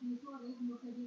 你说为什么黑金